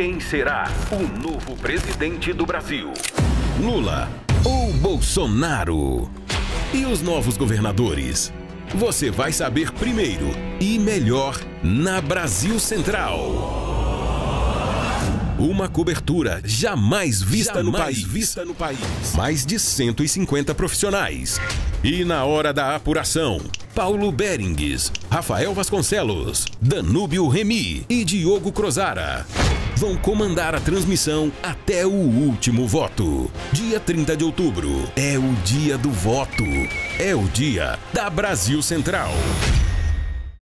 Quem será o novo presidente do Brasil? Lula ou Bolsonaro? E os novos governadores? Você vai saber primeiro e melhor na Brasil Central. Uma cobertura jamais vista, jamais no, país. vista no país. Mais de 150 profissionais. E na hora da apuração, Paulo Berengues, Rafael Vasconcelos, Danúbio Remy e Diogo Crozara vão comandar a transmissão até o último voto. Dia 30 de outubro é o dia do voto. É o dia da Brasil Central.